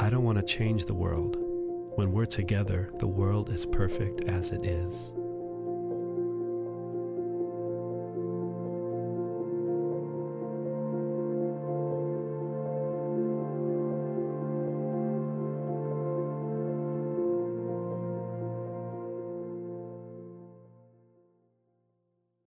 I don't want to change the world. When we're together, the world is perfect as it is.